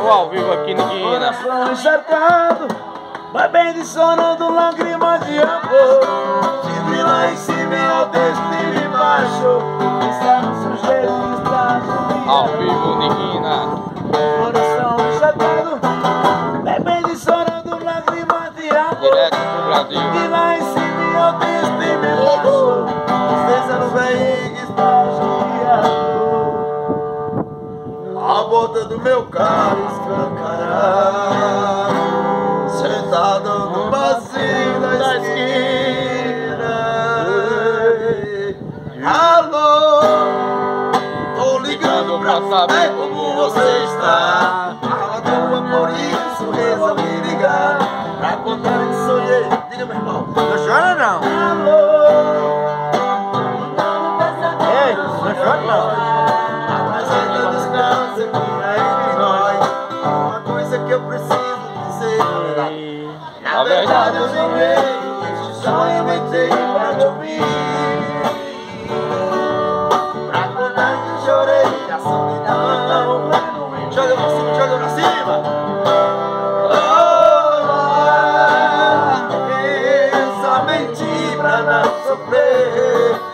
Tô ao vivo aqui no Guina. Coração encharcado, bebendo e chorando lágrimas de amor. Tive lá em cima e ao destino embaixo. Está no sujeito que está comigo. Ao vivo no Guina. Coração encharcado, bebendo e chorando lágrimas de amor. Direto pro Brasil. Lá em cima e ao destino A borda do meu carro escancarado Sentado no barzinho da esquina. Alô, tô ligando pra saber como você está. Fala tua por isso resolvi ligar. Pra contar que sonhei. Diga meu irmão, não chora não? Alô não chora não descansa aqui entre nós Uma coisa que eu preciso dizer Na verdade. Eu sonhei Este sonho eu entrei pra te ouvir. Pra contar que chorei a solidão. Joga pra cima, joga pra cima. Oh, pensammente pra não sofrer